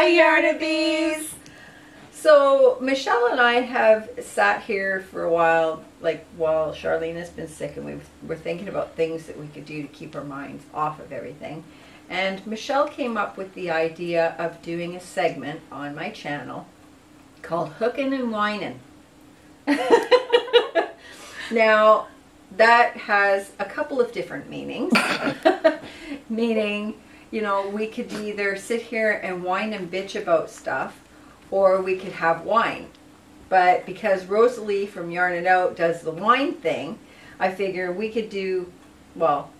Hi, Yarnabees! So, Michelle and I have sat here for a while, like while Charlene has been sick, and we were thinking about things that we could do to keep our minds off of everything. And Michelle came up with the idea of doing a segment on my channel called Hookin' and Whinin'. now, that has a couple of different meanings. Meaning, you know, we could either sit here and whine and bitch about stuff, or we could have wine. But because Rosalie from Yarn It Out does the wine thing, I figure we could do, well,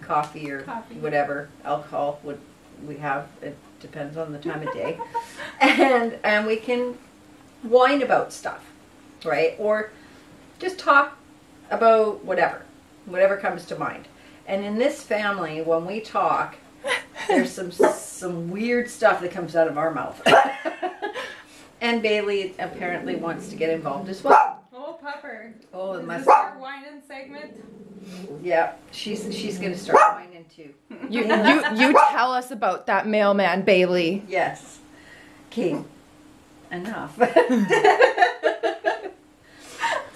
coffee or Coffee. whatever alcohol would we have. It depends on the time of day, and and we can whine about stuff, right? Or just talk about whatever, whatever comes to mind. And in this family, when we talk, there's some some weird stuff that comes out of our mouth. and Bailey apparently wants to get involved as well. Oh, Pepper. Oh, it Is must. this our whining segment? Yeah, she's she's gonna start whining too. You, you, you tell us about that mailman, Bailey. Yes. Okay. Enough.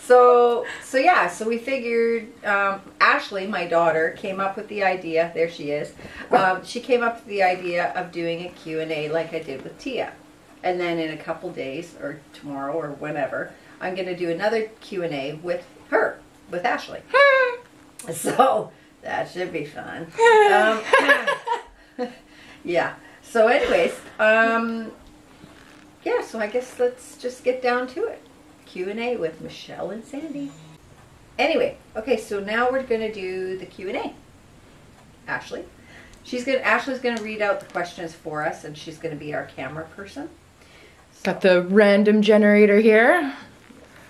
so so yeah, so we figured um, Ashley, my daughter, came up with the idea. There she is. Um, she came up with the idea of doing a Q and A like I did with Tia, and then in a couple days or tomorrow or whenever, I'm gonna do another Q and A with her, with Ashley. So that should be fun. Um, yeah. So, anyways, um, yeah. So I guess let's just get down to it. Q and A with Michelle and Sandy. Anyway, okay. So now we're gonna do the Q and A. Ashley, she's gonna. Ashley's gonna read out the questions for us, and she's gonna be our camera person. Got the random generator here.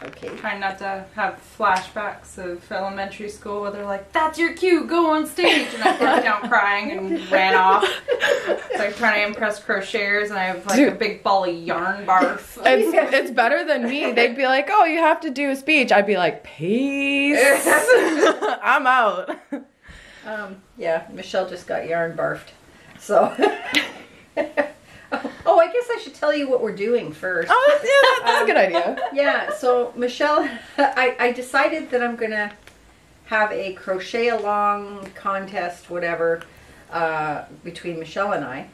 Okay. Trying not to have flashbacks of elementary school where they're like, that's your cue, go on stage. And I broke down crying and ran off. It's like trying to impress crocheters and I have like a big ball of yarn barf. It's, it's better than me. They'd be like, oh, you have to do a speech. I'd be like, peace. I'm out. Um, yeah, Michelle just got yarn barfed. So. oh, I guess I should tell you what we're doing first. Oh, yeah, that- that's a good idea. yeah, so Michelle, I, I decided that I'm gonna have a crochet along contest, whatever, uh, between Michelle and I,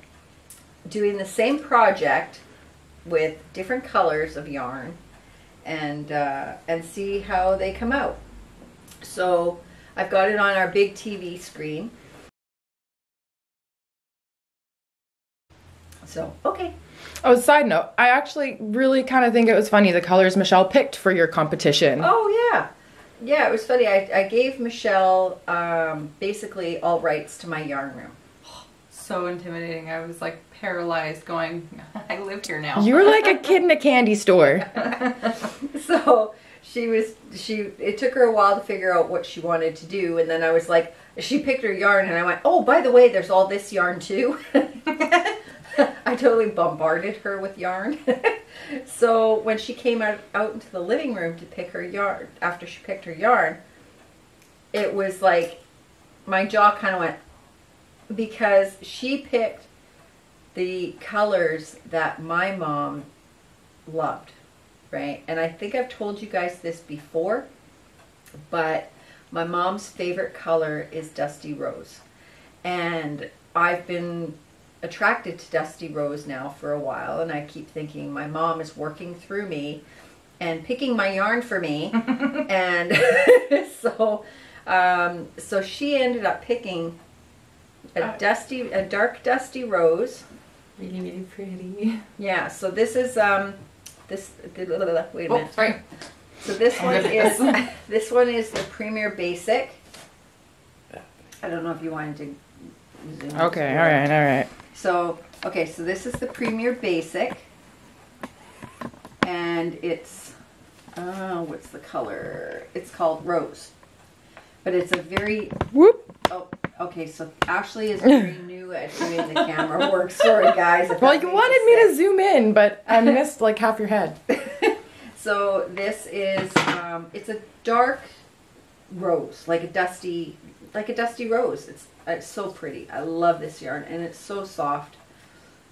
doing the same project with different colors of yarn, and uh, and see how they come out. So I've got it on our big TV screen. So okay, Oh, side note, I actually really kind of think it was funny the colors Michelle picked for your competition. Oh yeah, yeah. It was funny. I, I gave Michelle um, basically all rights to my yarn room. So intimidating. I was like paralyzed going, I live here now. You were like a kid in a candy store. So she was she. It took her a while to figure out what she wanted to do, and then I was like, she picked her yarn, and I went, oh, by the way, there's all this yarn too. I totally bombarded her with yarn. so when she came out out into the living room to pick her yarn, after she picked her yarn, it was like my jaw kind of went because she picked the colors that my mom loved, right? And I think I've told you guys this before, but my mom's favorite color is dusty rose. And I've been attracted to dusty rose now for a while, and I keep thinking my mom is working through me and picking my yarn for me. and so um, so she ended up picking a Uh, dusty a dark dusty rose Really, really pretty. yeah, so this is um this wait a Oh, minute. sorry. So this one is this. this one is the Premier Basic. I don't know if you wanted to zoom Okay, all right, all right. So okay, so this is the Premier Basic. And it's uh what's the color? It's called rose. But it's a very Whoop. oh okay, so Ashley is very new at doing the camera work. Sorry guys. Well, you wanted me to zoom in, but I missed like half your head. So this is um, it's a dark rose, like a dusty, like a dusty rose. It's it's so pretty. I love this yarn, and it's so soft.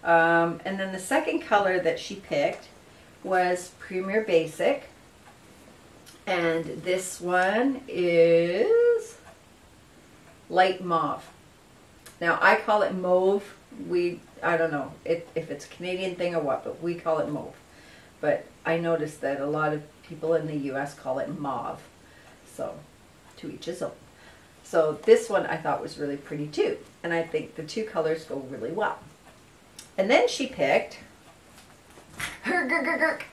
Um, and then the second color that she picked was Premier Basic. And this one is light mauve. Now I call it mauve. We I don't know if, if it's a Canadian thing or what, but we call it mauve. But I noticed that a lot of people in the U.S. call it mauve. So to each his own. So this one I thought was really pretty too, and I think the two colors go really well. And then she picked.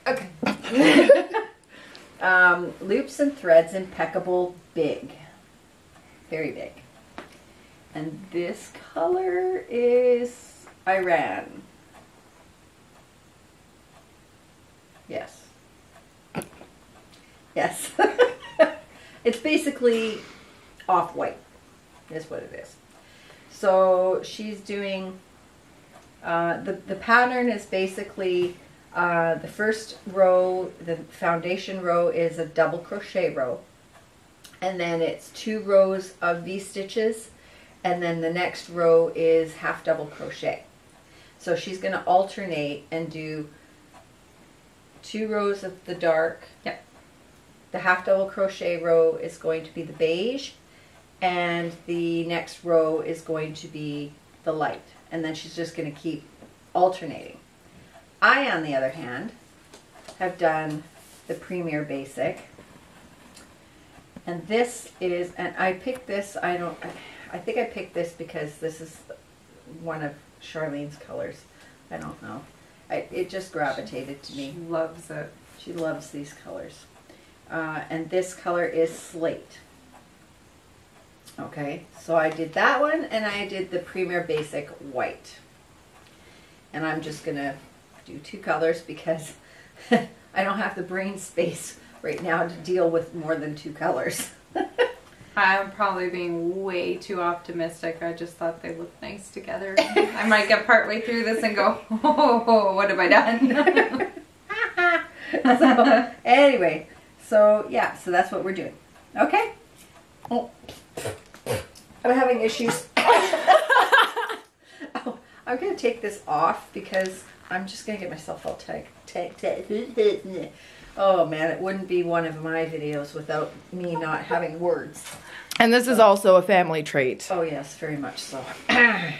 Okay. um, loops and threads impeccable big, very big. And this color is Aran. Yes. Yes. it's basically off white, is what it is. So she's doing, uh, the, the pattern is basically uh, the first row, the foundation row is a double crochet row. And then it's two rows of V-stitches. And then the next row is half double crochet. So she's going to alternate and do two rows of the dark. Yep. The half double crochet row is going to be the beige and the next row is going to be the light. And then she's just going to keep alternating. I, on the other hand, have done the Premier Basic. And this is, and I picked this, I don't, I think I picked this because this is one of Charlene's colors. I don't know. I, it just gravitated to me. She loves it. She loves these colors. Uh, and this color is slate. Okay, so I did that one and I did the Premier Basic White. And I'm just going to do two colors because I don't have the brain space right now to deal with more than two colors. I'm probably being way too optimistic. I just thought they looked nice together. I might get partway through this and go, oh, what have I done? so, anyway, so yeah, so that's what we're doing. Okay? Oh. I'm having issues. oh, I'm going to take this off because I'm just going to get myself all tight. Oh man, it wouldn't be one of my videos without me not having words. And this is also a family trait. Oh yes, very much so. and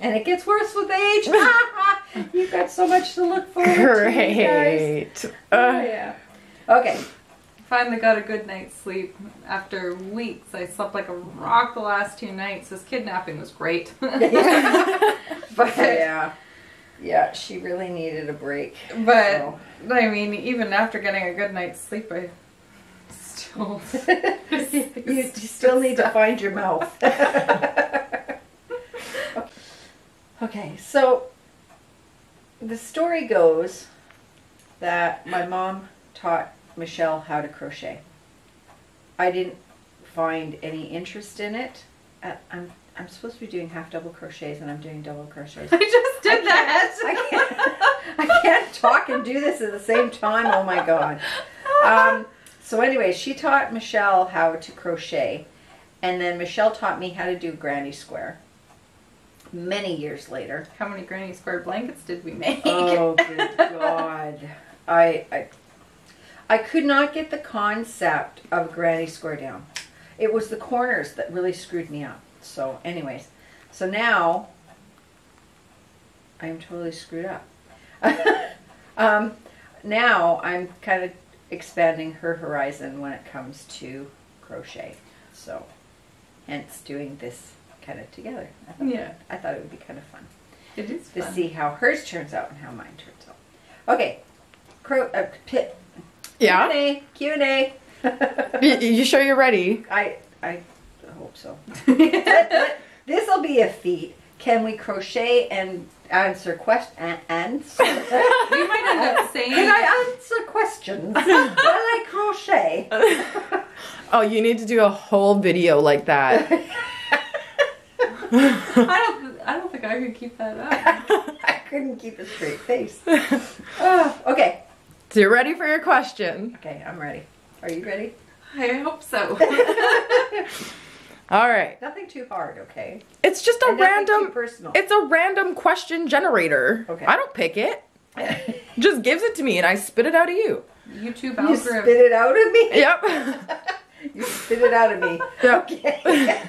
it gets worse with age. You've got so much to look forward to. you guys. Great. Oh, Uh, yeah. Okay. Finally got a good night's sleep after weeks. I slept like a rock the last two nights. This kidnapping was great. But yeah. Yeah, she really needed a break. But So. I mean, even after getting a good night's sleep, I still you, you still need to find your mouth. okay, so the story goes that my mom taught Michelle how to crochet. I didn't find any interest in it. Uh, I'm I'm supposed to be doing half double crochets and I'm doing double crochets. I just did that. I can't, I can't talk and do this at the same time. Oh my god. Um, so anyway, she taught Michelle how to crochet, and then Michelle taught me how to do granny square. Many years later. How many granny square blankets did we make? Oh good god. I, I I could not get the concept of granny square down. It was the corners that really screwed me up. So anyways, so now I am totally screwed up. um, now I'm kind of expanding her horizon when it comes to crochet. So hence doing this kind of together. I thought, Yeah. I thought it would be kind of fun It is to fun. see how hers turns out and how mine turns out. Okay, Cro- uh, pit. Yeah? Q&A. Q&A. Y- You sure you're ready? I I hope so. this will be a feat. Can we crochet and answer questions? Answer. we might end up saying. Can I answer questions while I crochet? Oh, you need to do a whole video like that. I don't. I don't think I could keep that up. I couldn't keep a straight face. Ah, okay. So you're ready for your question. Okay, I'm ready. Are you ready? I hope so. All right. Nothing too hard, okay? It's just a And nothing too random. personal. It's a random question generator. Okay. I don't pick it. Just gives it to me and I spit it out of you. YouTube you algorithm. spit it out of me. Yep. You spit it out of me. Yep. Okay.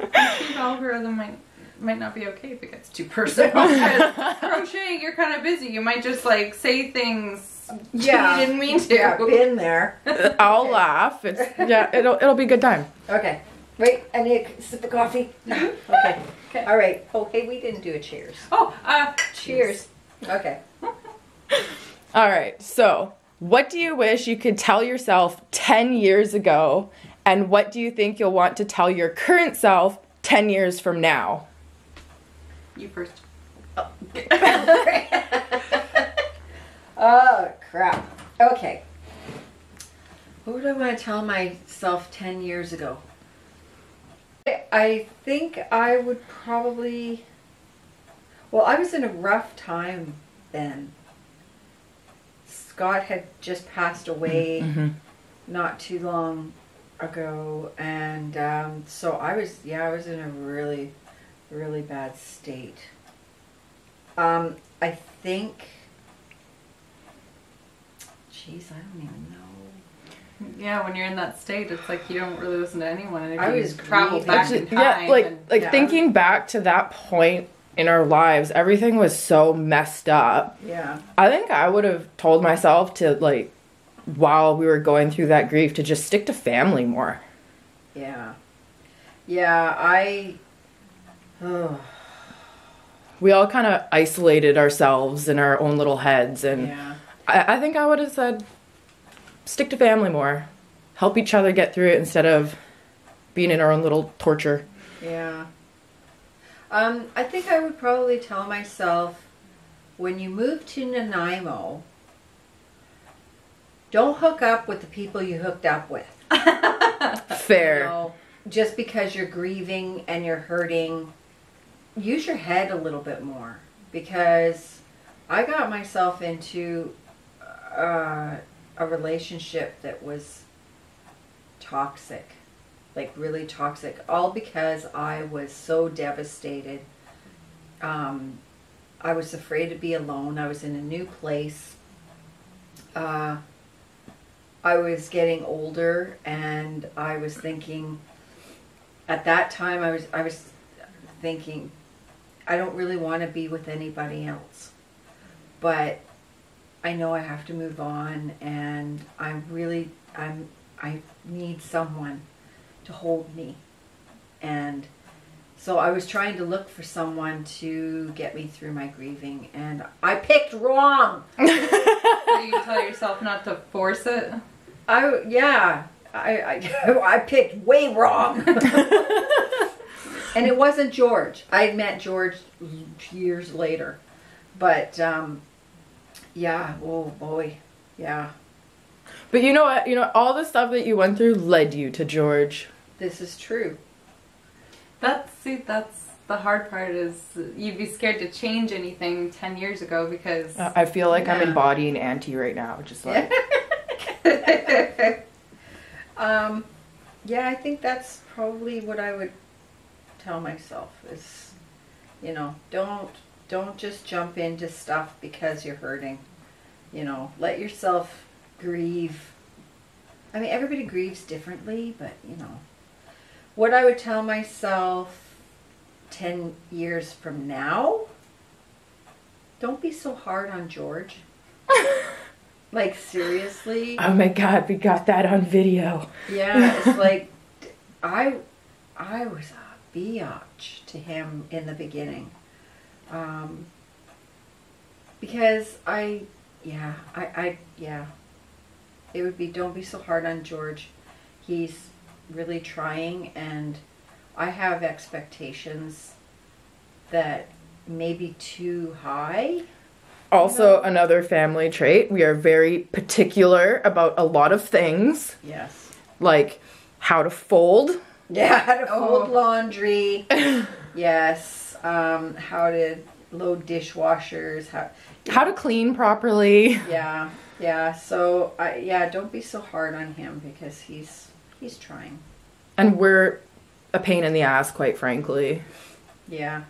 YouTube algorithm might might not be okay if it gets too personal. Crocheting, you're kind of busy. You might just like say things Yeah. you didn't mean to. yeah, been there. I'll Okay. laugh. It's yeah. It'll it'll be a good time. Okay. Wait, I need a sip of coffee. Okay. Okay. All right. Oh, hey, we didn't do a cheers. Oh, uh, Cheers. Okay. All right. So, what do you wish you could tell yourself 10 years ago? And what do you think you'll want to tell your current self 10 years from now? You first. oh, crap. Okay. What would I want to tell myself 10 years ago? I think I would probably. Well, I was in a rough time then. Scott had just passed away not too long ago, and um, so I was, yeah, I was in a really, really bad state. Um, I think. Jeez, I don't even know. Yeah, when you're in that state, it's like you don't really listen to anyone, and if I you was travel grieving. back in time, yeah, like and- like yeah. thinking back to that point in our lives, everything was so messed up. Yeah. I think I would have told myself to like while we were going through that grief to just stick to family more. Yeah. Yeah, I. Oh, We all kind of isolated ourselves in our own little heads, and yeah. I, I think I would have said stick to family more, help each other get through it instead of being in our own little torture. Yeah. Um, I think I would probably tell myself when you move to Nanaimo, don't hook up with the people you hooked up with. Fair. You know, just because you're grieving and you're hurting, use your head a little bit more. Because I got myself into uh, a relationship that was toxic, like really toxic, all because I was so devastated. Um, I was afraid to be alone. I was in a new place. Uh, I was getting older and I was thinking at that time I was I was thinking I don't really want to be with anybody else. But I know I have to move on and I'm really I'm I need someone to hold me. And so I was trying to look for someone to get me through my grieving and I picked wrong. So you tell yourself not to force it. I yeah, I I, I picked way wrong. And it wasn't George. I met George years later, but um, yeah. Oh boy, yeah. But you know what? You know all the stuff that you went through led you to George. This is true. That's see, that's the hard part is you'd be scared to change anything ten years ago because Uh, I feel like I'm embodying Auntie right now, just like um, yeah, I think that's probably what I would tell myself is, you know, don't don't just jump into stuff because you're hurting. You know, let yourself grieve. I mean, everybody grieves differently, but you know, what I would tell myself 10 years from now, don't be so hard on George. like seriously? oh my god, we got that on video. Yeah, it's like I I was biatch to him in the beginning. Um because I yeah, I I yeah. It would be don't be so hard on George. He's really trying and I have expectations that may be too high. Also, another family trait. We are very particular about a lot of things, Yes. like how to fold. Yeah, how to fold Oh. laundry. yes. Um, how to load dishwashers. How. How to clean properly. Yeah, yeah. So I yeah, don't be so hard on him because he's he's trying. And we're a pain in the ass, quite frankly. Yeah.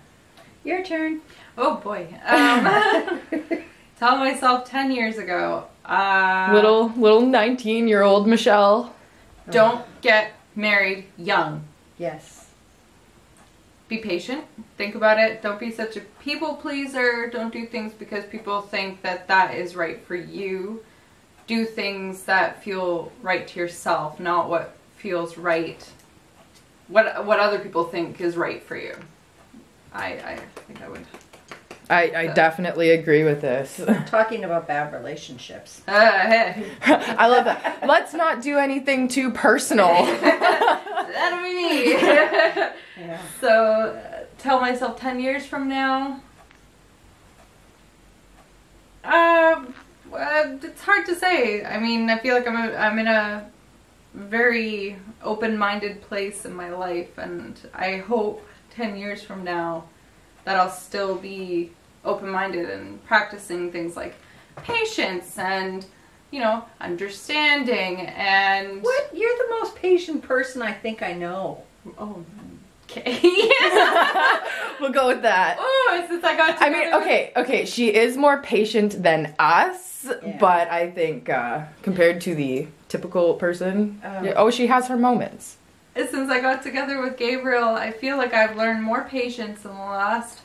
Your turn. Oh boy. Um, tell myself 10 years ago. Uh, little little 19 year old Michelle. Don't get married young. Yes. Be patient. Think about it. Don't be such a people pleaser. Don't do things because people think that that is right for you. Do things that feel right to yourself, not what feels right. What what other people think is right for you. I I think I would. I, I definitely agree with this. Talking about bad relationships. Uh, hey. I love that. Let's not do anything too personal. That'll be me. Yeah. So, uh, tell myself 10 years from now. Um, uh, it's hard to say. I mean, I feel like I'm, a, I'm in a very open minded place in my life, and I hope 10 years from now that I'll still be open minded and practicing things like patience and, you know, understanding and. What? You're the most patient person I think I know. Oh, okay. we'll go with that. oh, since I got I mean, okay, okay, she is more patient than us, Yeah. but I think uh, compared to the typical person, Oh. yeah, oh, she has her moments. since I got together with Gabriel, I feel like I've learned more patience in the last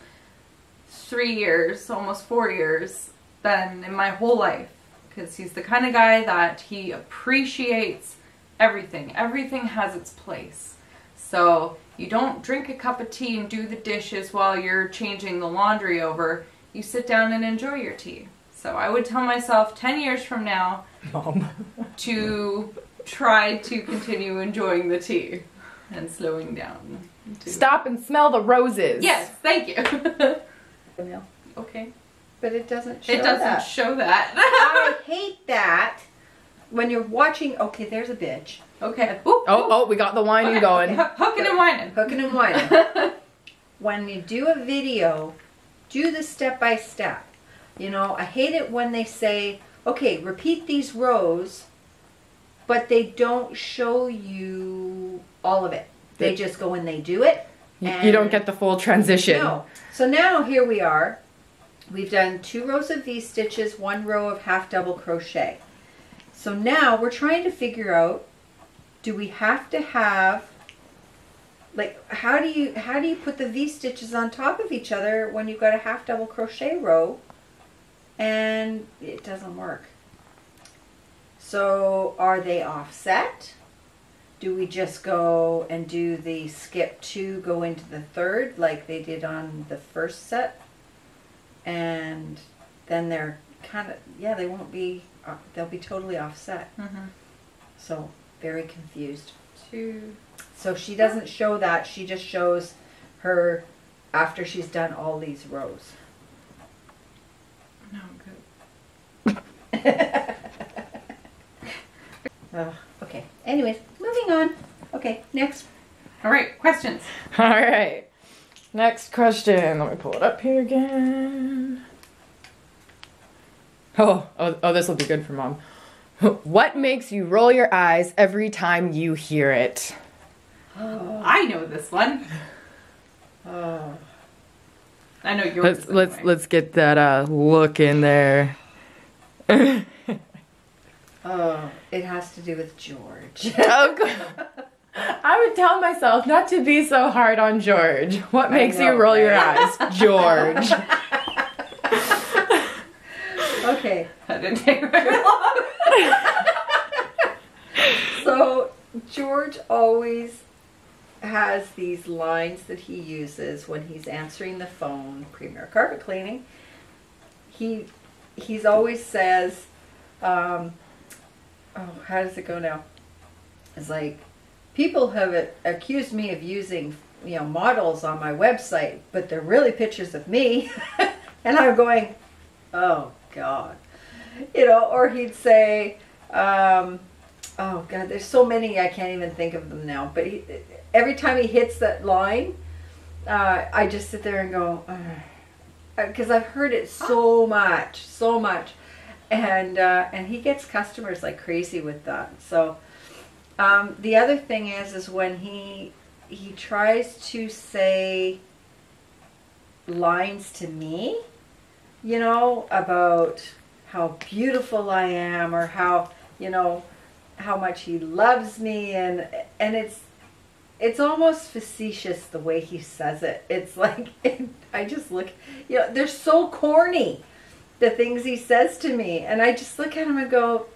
three years, almost four years, than in my whole life. Because he's the kind of guy that he appreciates everything. Everything has its place. So you don't drink a cup of tea and do the dishes while you're changing the laundry over. You sit down and enjoy your tea. So I would tell myself 10 years from now Mom. to try to continue enjoying the tea and slowing down. to- Stop and smell the roses. Yes, thank you. No. okay. But it doesn't show It doesn't that. show that. I hate that when you're watching. Okay, there's a bitch. okay. Ooh, Oh, oh, we got the whining okay. going. H- hooking and whining. Hooking and whining. when you do a video, do the step by step. You know, I hate it when they say, okay, repeat these rows, but they don't show you all of it. They They- just go and they do it. You, you don't get the full transition. No. So now here we are. We've done two rows of V stitches, one row of half double crochet. So now we're trying to figure out do we have to have like how do you how do you put the V stitches on top of each other when you've got a half double crochet row and it doesn't work. So are they offset? Do we just go and do the skip two, go into the third like they did on the first set? And then they're kind of, yeah, they won't be, uh, they'll be totally offset. Mm-hmm. So very confused. Two. So she doesn't show that, she just shows her after she's done all these rows. No, good. Ugh, okay, anyways, moving on. Okay, next. All right, questions. All right. Next question. Let me pull it up here again. Oh, oh, oh this will be good for mom. What makes you roll your eyes every time you hear it? Oh, I know this one. oh. I know yours. Let's let's anyway. let's get that uh look in there. Oh, it has to do with George. Oh, God. I would tell myself not to be so hard on George. What I makes you know, roll your eyes? George. okay, That didn't take very long. so George always has these lines that he uses when he's answering the phone, premier carpet cleaning. He he's always says, um, oh, how does it go now? It's like people have accused me of using you know models on my website, but they're really pictures of me, and I'm going, oh God, you know. Or he'd say. Um, Oh God, there's so many I can't even think of them now. But he, every time he hits that line, uh, I just sit there and go, because I've heard it so much, so much, and uh, and he gets customers like crazy with that. So um, the other thing is, is when he he tries to say lines to me, you know, about how beautiful I am or how, you know, how much he loves me and and it's it's almost facetious the way he says it. It's like I just look, you know, they're so corny, the things he says to me, and I just look at him and go,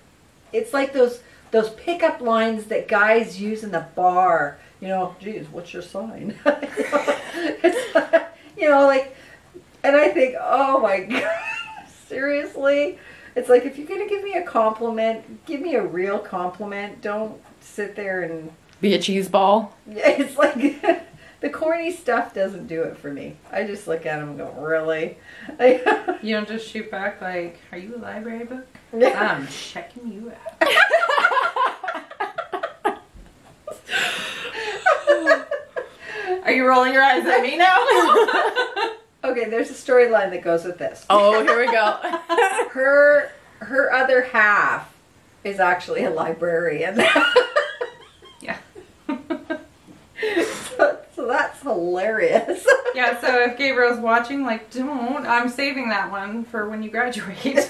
it's like those those pickup lines that guys use in the bar. You know, geez, what's your sign? it's, you know, like, and I think, oh my god, seriously. It's like if you're gonna give me a compliment, give me a real compliment. Don't sit there and Be a cheese ball. yeah, it's like the corny stuff doesn't do it for me. I just look at him and go, really? You don't just shoot back like, "Are you a library book?" I'm checking you out. Are you rolling your eyes at me now? okay, there's a storyline that goes with this. Oh, here we go. Her her other half is actually a librarian. yeah. so, so that's hilarious. yeah. So if Gabriel's watching, like, don't. I'm saving that one for when you graduate.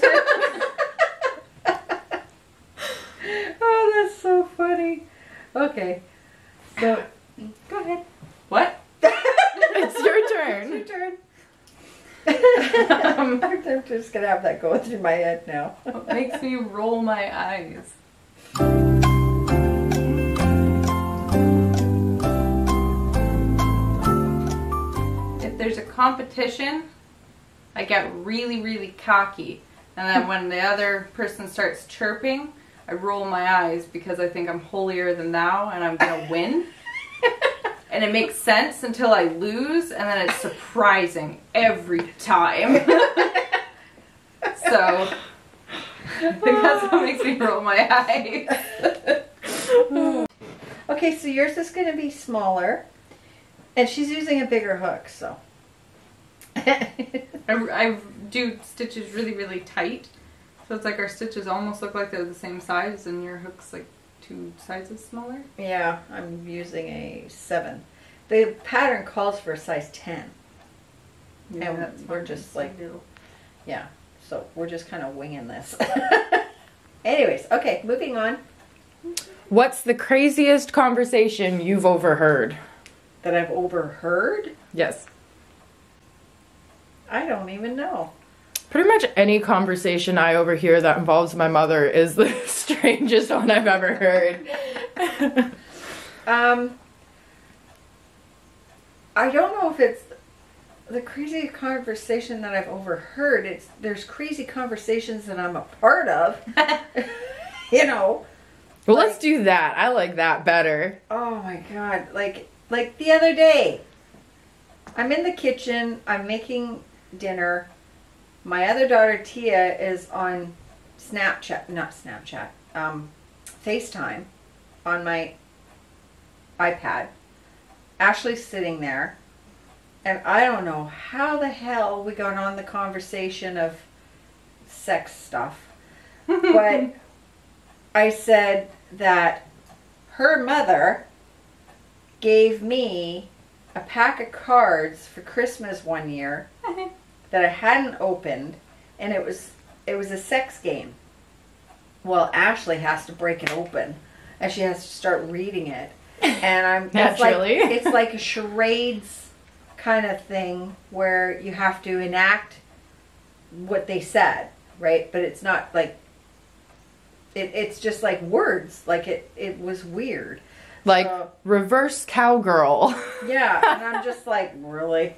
oh, that's so funny. Okay. So go ahead. what? it's your It's turn. your turn. Um, I'm just gonna have that going through my head now. What makes me roll my eyes? There's a competition, I get really, really cocky. And then when the other person starts chirping, I roll my eyes because I think I'm holier than thou and I'm gonna win. And it makes sense until I lose, and then it's surprising every time. so that's what makes me roll my eyes. Okay, so yours is gonna be smaller, and she's using a bigger hook, so. I, I do stitches really, really tight. So it's like our stitches almost look like they're the same size, and your hook's like two sizes smaller. yeah, I'm using a seven. The pattern calls for a size ten. And that's we're just like- Little. Yeah, so we're just kind of winging this. Anyways, okay, moving on. What's the craziest conversation you've overheard? That I've overheard. Yes. I don't even know. Pretty much any conversation I overhear that involves my mother is the strangest one I've ever heard. Um, I don't know if it's the crazy conversation that I've overheard. It's there's crazy conversations that I'm a part of. you know. well, let's do that. I like that better. Oh my god! Like like the other day, I'm in the kitchen. I'm making dinner. My other daughter Tia is on Snapchat, not Snapchat, um, FaceTime on my iPad. Ashley's sitting there, and I don't know how the hell we got on the conversation of sex stuff, but I said that her mother gave me a pack of cards for Christmas one year that I hadn't opened, and it was it was a sex game. Well, Ashley has to break it open, and she has to start reading it, and I'm Naturally. It's like, it's like a charades kind of thing where you have to enact what they said, right? But it's not like it, it's just like words. Like it it was weird. Like So- reverse cowgirl. Yeah, and I'm just like, really?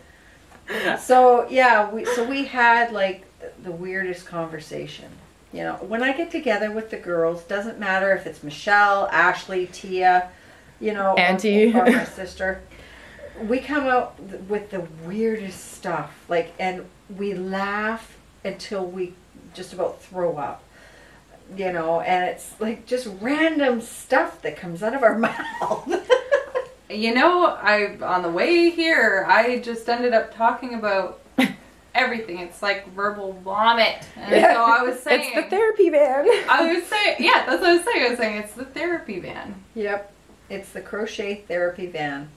So yeah, we so we had like the weirdest conversation. You know, when I get together with the girls, doesn't matter if it's Michelle, Ashley, Tia, you know, Auntie. or, my sister. We come out with the weirdest stuff, like, and we laugh until we just about throw up. You know, and it's like just random stuff that comes out of our mouth. You know, I on the way here, I just ended up talking about everything. It's like verbal vomit. And so I was saying, it's the therapy van. I was saying, yeah, that's what I was saying. I was saying it's the therapy van. Yep. It's the crochet therapy van.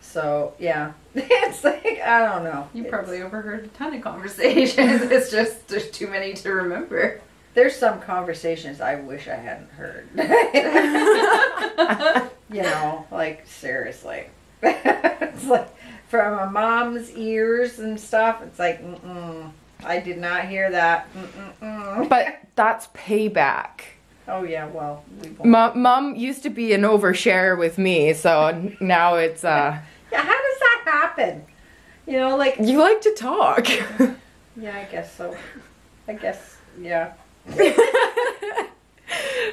So yeah, it's like I don't know. You It's- probably overheard a ton of conversations. it's just there's too many to remember. There's some conversations I wish I hadn't heard. you know, like seriously, it's like from a mom's ears and stuff. It's like, mm-mm, I did not hear that. Mm-mm-mm. But that's payback. oh yeah, well, we won't. Mom, mom used to be an overshare with me, so now it's uh. yeah, how does that happen? You know, like You like to talk. yeah, I guess so. I guess yeah,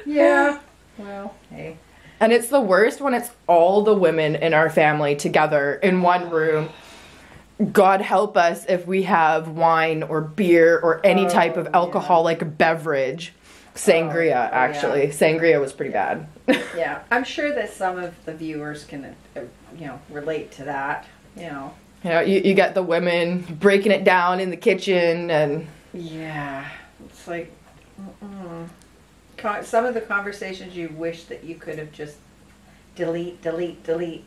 yeah. Well, hey. And it's the worst when it's all the women in our family together in one room. God help us if we have wine or beer or any Oh, type of yeah. alcoholic beverage. Sangria, Oh, yeah. actually. Sangria was pretty bad. Yeah, I'm sure that some of the viewers can, uh, you know, relate to that. You know. you know, you, you get the women breaking it down in the kitchen and Yeah, it's like mm-mm. Con- some of the conversations you wish that you could have just delete, delete, delete.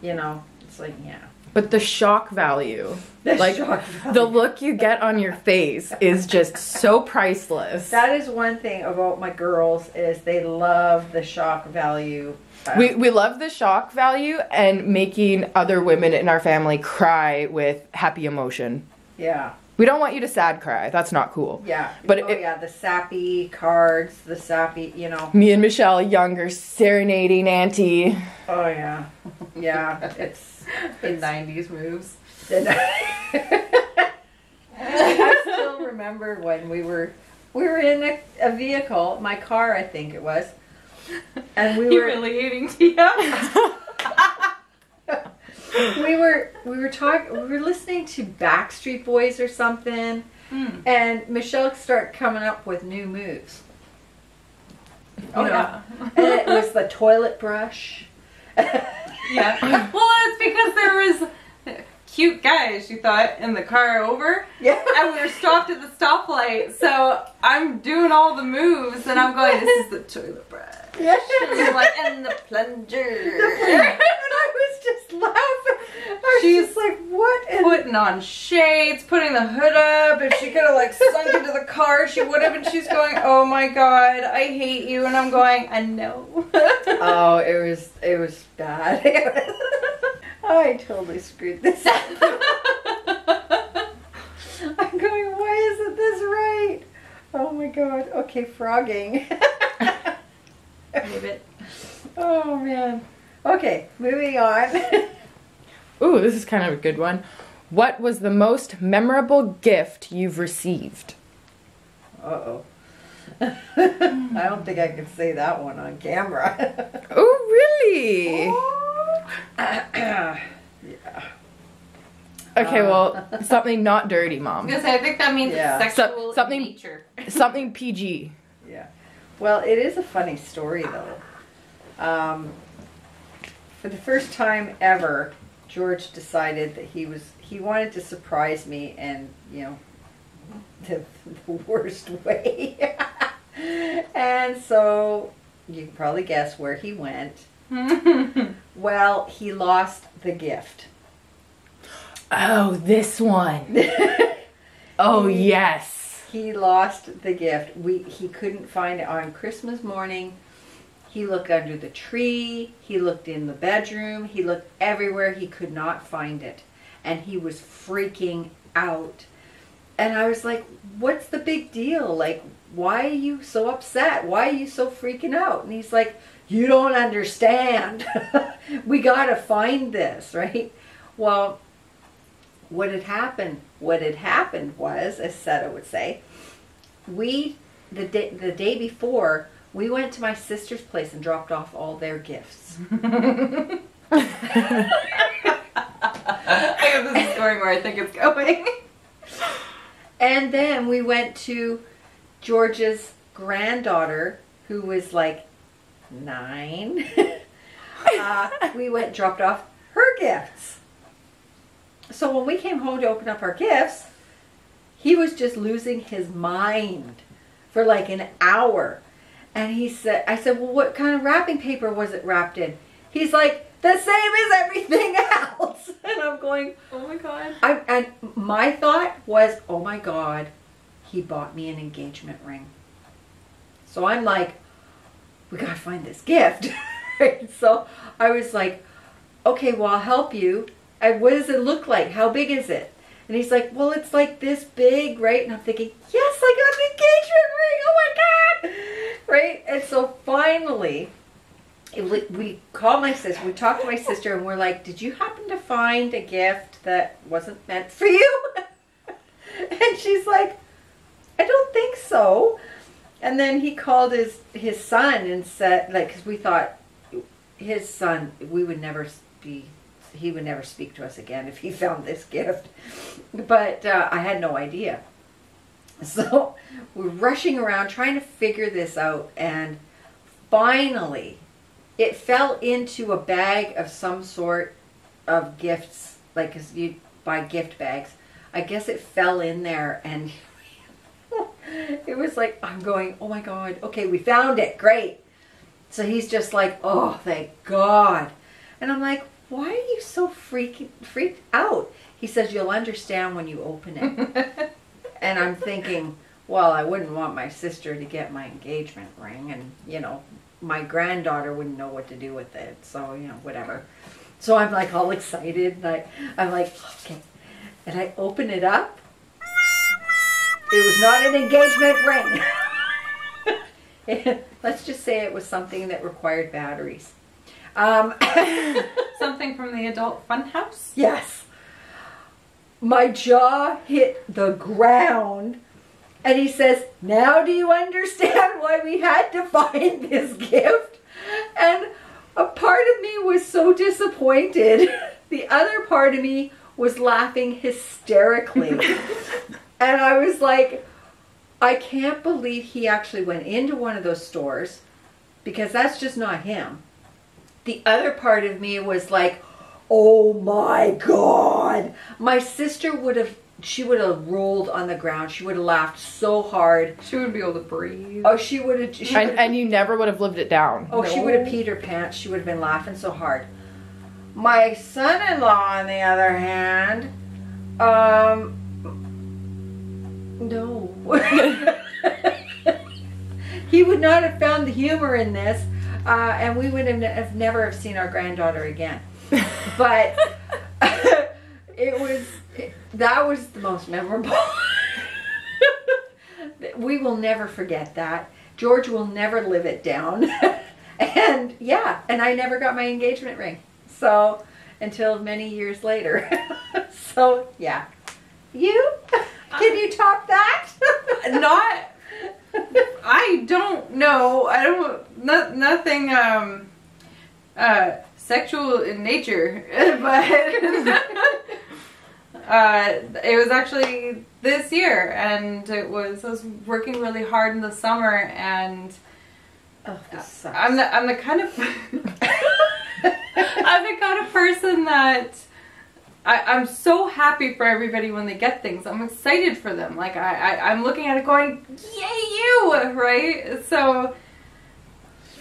You know, it's like yeah. but the shock value. The like shock the look you get on your face is just so priceless. That is one thing about my girls is they love the shock value. Uh, We, we love the shock value and making other women in our family cry with happy emotion. yeah, We don't want you to sad cry. That's not cool. yeah. But oh it- yeah, the sappy cards, the sappy, you know. Me and Michelle Younger serenading Auntie. Oh yeah, yeah. It's In '90s moves. I still remember when we were we were in a, a vehicle, my car, I think it was, and we were Humiliating Tia. we were we were talking we were listening to Backstreet Boys or something, Mm. and Michelle started coming up with new moves. Oh yeah. and it was the toilet brush. Yeah. Well, it's because there was cute guys, you thought, in the car over. Yeah. And we were stopped at the stoplight. So I'm doing all the moves and I'm going, this is the toilet brush. I'm like, and the plunger. the and I was just laughing. I She's just like, what? in Putting on shades, putting the hood up. If she could have like sunk into the car, she would have. And she's going, oh my god, I hate you. And I'm going, I know. Oh, it was it was bad. I totally screwed this up. I'm going, why isn't this right? Oh my god. Okay, frogging. Leave it. oh man. Okay, moving on. Ooh, this is kind of a good one. What was the most memorable gift you've received? Uh oh. I don't think I can say that one on camera. Oh, really? yeah. Okay, Uh. well, something not dirty, mom. gonna I think that means Yeah. sexual So- something- nature. Something PG. Well, it is a funny story though. Um, for the first time ever, George decided that he was he wanted to surprise me, and you know, the, the worst way. and so you can probably guess where he went. Well, he lost the gift. Oh, this one. Oh, yes. He lost the gift. We he couldn't find it on Christmas morning. He looked under the tree, he looked in the bedroom, he looked everywhere, he could not find it. And he was freaking out. And I was like, "What's the big deal? Like why are you so upset? Why are you so freaking out?" And he's like, "You don't understand. we got to find this, right?" Well, what had happened what had happened was as Seta would say we the day the day before we went to my sister's place and dropped off all their gifts. I hope this is going where I think it's going. and then we went to george's granddaughter who was like nine. Uh, we went dropped off her gifts so when we came home to open up our gifts he was just losing his mind for like an hour. And he said, I said, well, what kind of wrapping paper was it wrapped in? He's like, the same as everything else. And I'm going, Oh my god. I, and my thought was, oh my God, he bought me an engagement ring. So I'm like, we gotta find this gift. So I was like, okay, well, I'll help you. And what does it look like? How big is it? And he's like, well, it's like this big, right? And I'm thinking, yes, I got an engagement ring. Oh my God. Right? And so finally, it, we- call my sister, we talk to my sister, and we're like, did you happen to find a gift that wasn't meant for you? and she's like, I don't think so. And then he called his, his son and said, like, because we thought his son, we would never be, he would never speak to us again if he found this gift. But uh, I had no idea. So we're rushing around trying to figure this out, and finally, it fell into a bag of some sort of gifts, like 'cause you buy gift bags. I guess it fell in there, and it was like I'm going, oh my god, okay, we found it, great. So he's just like, oh, thank God, and I'm like, why are you so freaking freaked out? He says you'll understand when you open it. And I'm thinking, well, I wouldn't want my sister to get my engagement ring, and you know, my granddaughter wouldn't know what to do with it. So you know, whatever. So I'm like all excited, and I, I'm like, okay, and I open it up. It was not an engagement ring. Let's just say it was something that required batteries. Um, Something from the adult fun house? Yes. My jaw hit the ground. And he says, Now do you understand why we had to find this gift? And a part of me was so disappointed. The other part of me was laughing hysterically. and I was like, I can't believe he actually went into one of those stores because that's just not him. The other part of me was like, oh my god. My sister would have, she would have rolled on the ground. She would have laughed so hard. She wouldn't be able to breathe. Oh, she would have, she And, would and you never would have lived it down. Oh, she would have peed her pants. She would have been laughing so hard. My son-in-law, on the other hand, um, no, he would not have found the humor in this, uh, and we would have, have never have seen our granddaughter again. But it was that was the most memorable. we will never forget that. George will never live it down. and yeah, and I never got my engagement ring. So until many years later. so yeah. You? Can you top that? Not. I don't know. I don't. No, nothing. Um. Uh. Sexual in nature, but. uh. It was actually this year, and it was. I was working really hard in the summer, and. oh, this sucks. I'm the I'm the kind of I'm the kind of person that I, I'm so happy for everybody when they get things. I'm excited for them. Like I, I I'm looking at it going, yay you, right? So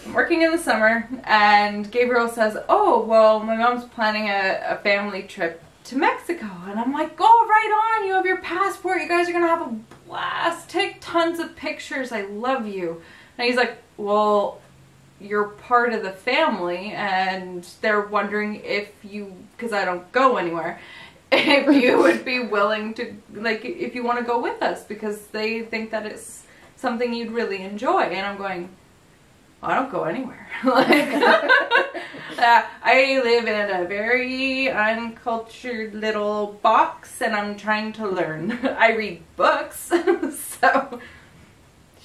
I'm working in the summer and Gabriel says, Oh, well my mom's planning a, a family trip to Mexico and I'm like, Go right on, you have your passport, you guys are gonna have a blast, take tons of pictures, I love you. And he's like, Well, you're part of the family and they're wondering if you because I don't go anywhere if you would be willing to like if you want to go with us because they think that it's something you'd really enjoy and I'm going I don't go anywhere like uh, I live in a very uncultured little box and I'm trying to learn I read books so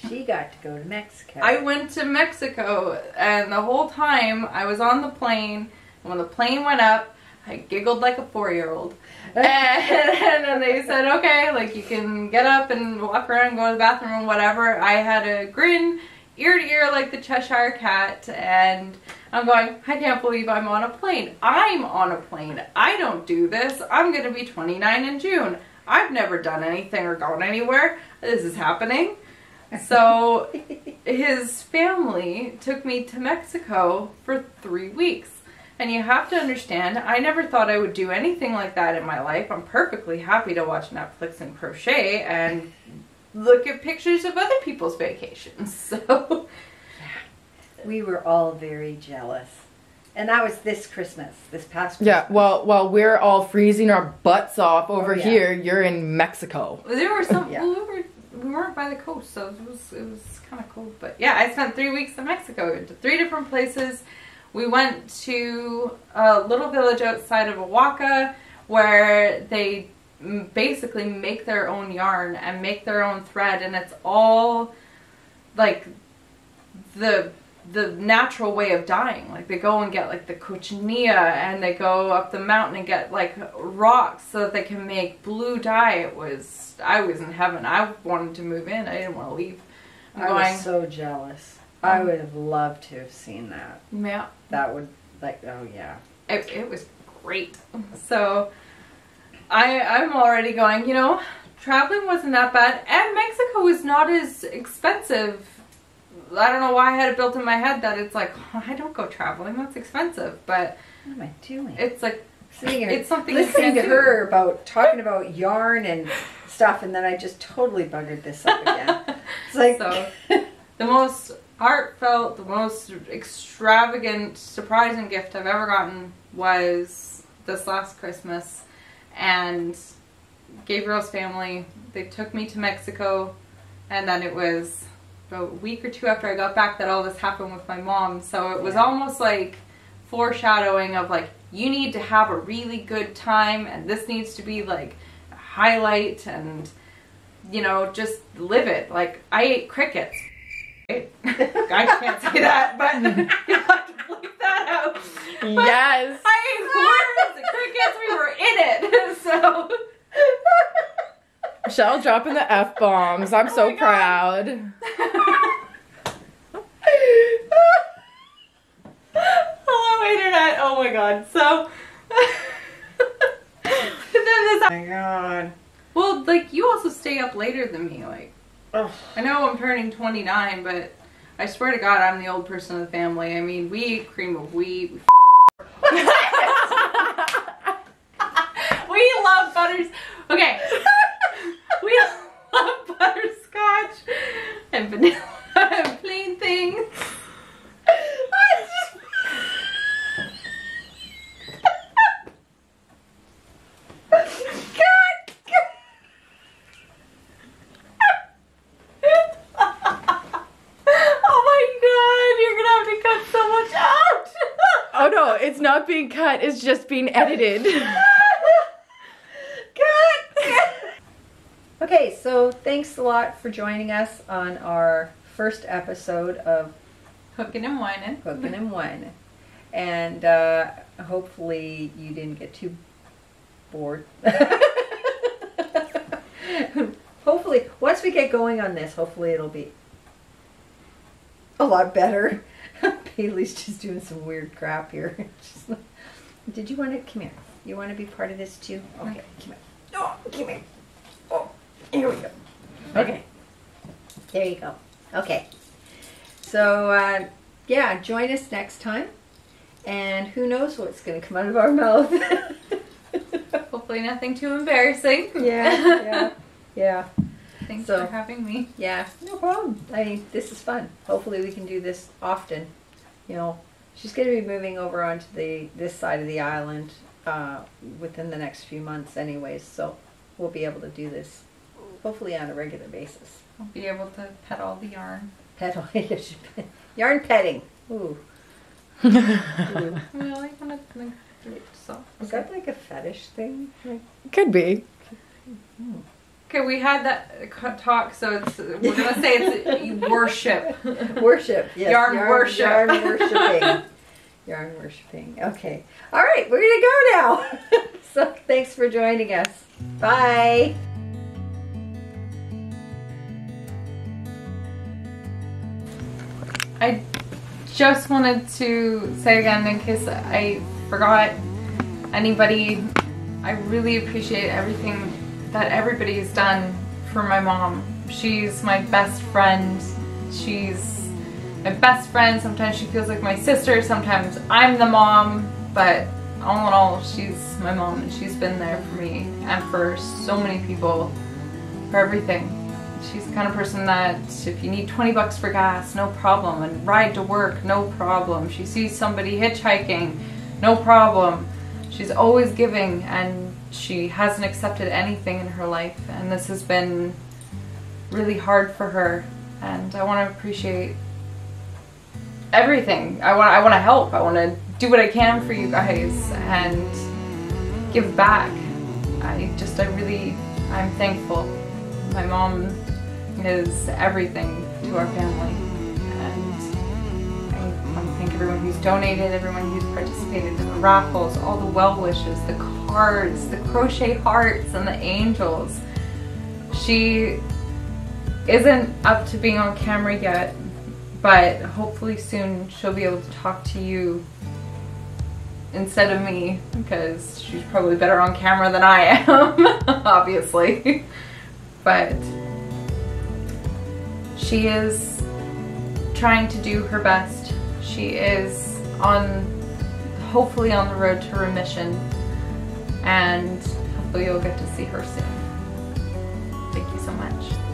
she got to go to Mexico. I went to Mexico, and the whole time I was on the plane. And when the plane went up, I giggled like a four-year-old. And, and then they said, "Okay, like you can get up and walk around, go to the bathroom, or whatever." I had a grin, ear to ear, like the Cheshire Cat, and I'm going. I can't believe I'm on a plane. I'm on a plane. I don't do this. I'm gonna be 29 in June. I've never done anything or gone anywhere. This is happening. So his family took me to Mexico for three weeks. And you have to understand, I never thought I would do anything like that in my life. I'm perfectly happy to watch Netflix and crochet and look at pictures of other people's vacations. So, We were all very jealous. And that was this Christmas, this past Christmas. Yeah, well, while we're all freezing our butts off over Oh, yeah. here, you're in Mexico. there were some, Yeah. well, we, were, we weren't by the coast, so it was, it was kind of cool. But yeah, I spent three weeks in Mexico, went to three different places. We went to a little village outside of Oaxaca where they basically make their own yarn and make their own thread, and it's all like the the natural way of dyeing. Like they go and get like the cochinilla and they go up the mountain and get like rocks so that they can make blue dye. It was I was in heaven. I wanted to move in. I didn't want to leave. I'm I going was so jealous. I would have loved to have seen that. yeah. That would, like, oh yeah. it, it was great. So I I'm already going, you know, traveling wasn't that bad and Mexico was not as expensive. I don't know why I had it built in my head that it's like oh, I don't go traveling, that's expensive, but What am I doing? it's like Sitting it's something listening to do. her about talking about yarn and stuff, and then I just totally buggered this up again. It's like, So the most heartfelt, the most extravagant, surprising gift I've ever gotten was this last Christmas. And Gabriel's family, they took me to Mexico, and then it was about a week or two after I got back that all this happened with my mom. So it was Yeah. almost like foreshadowing of like, you need to have a really good time, and this needs to be like a highlight, and you know, just live it. Like, I ate crickets. I can't say that, but you have to bleep that out. But Yes. I ate worms and crickets. We were in it, so. Michelle dropping the F bombs. I'm Oh so proud. Hello, internet. Oh my god. So. then this. oh my god. Well, like you also stay up later than me. Like I know I'm turning 29, but I swear to God, I'm the old person of the family. I mean, we eat cream of wheat. We, we love butters. Okay. we love butterscotch and vanilla and plain things. oh my god, you're gonna have to cut so much out. Oh no, it's not being cut, is just being edited. Okay, so thanks a lot for joining us on our first episode of Hooking and whining. Hooking and Whining. And uh, hopefully you didn't get too bored. hopefully, once we get going on this, hopefully it'll be a lot better. Bailey's just doing some weird crap here. Like, Did you want to come here? You want to be part of this too? Okay, come here. Oh, come here. Oh, here we go. Okay. There you go. Okay. So, uh, yeah, join us next time. And who knows what's going to come out of our mouth. Hopefully, nothing too embarrassing. yeah, yeah, yeah. Thanks So- for having me. Yeah, no problem. I mean, this is fun. Hopefully, we can do this often. You know, she's going to be moving over onto the this side of the island uh, within the next few months, anyways. So we'll be able to do this hopefully on a regular basis. I'll be able to pet all the yarn. Pet all yarn petting. Ooh, Ooh. Well, I kind of think so. is that like a fetish thing? Like, Could be. Okay, we had that talk, so it's, we're gonna say it's worship. worship. Yes. Yarn worship. Yarn worshiping. yarn worshiping. Okay. All right, we're gonna go now. so thanks for joining us. Bye. I just wanted to say again, in case I forgot anybody, I really appreciate everything that everybody has done for my mom. She's my best friend. She's my best friend. Sometimes she feels like my sister. Sometimes I'm the mom. But all in all, she's my mom and she's been there for me and for so many people, for everything. She's the kind of person that if you need 20 bucks for gas, no problem. And ride to work, no problem. She sees somebody hitchhiking, no problem. She's always giving and she hasn't accepted anything in her life. And this has been really hard for her. And I want to appreciate everything. I want I want to help. I want to do what I can for you guys and give back. I just I really I'm thankful. My mom is everything to our family. Everyone who's donated, everyone who's participated in the raffles, all the well wishes, the cards, the crochet hearts, and the angels. She isn't up to being on camera yet, but hopefully soon she'll be able to talk to you instead of me because she's probably better on camera than I am, obviously. but she is trying to do her best. She is on, hopefully on the road to remission and hopefully you'll get to see her soon. Thank you so much.